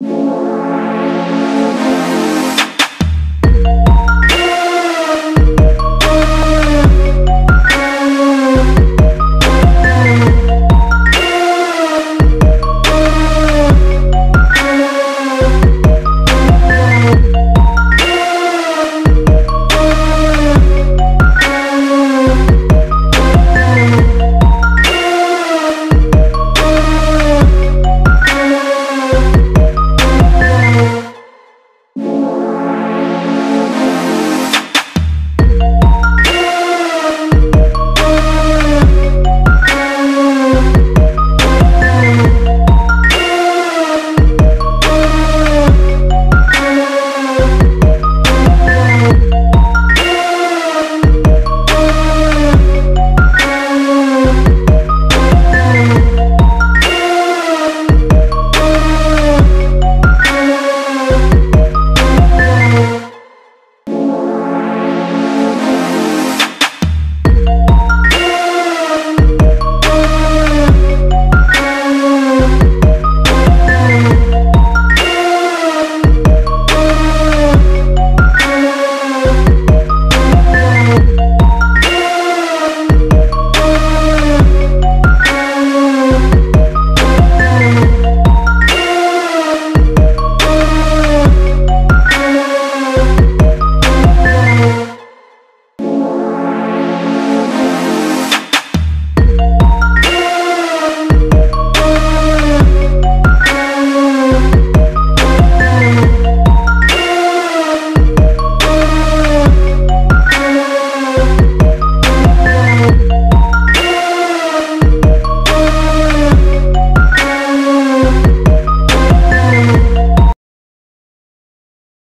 you.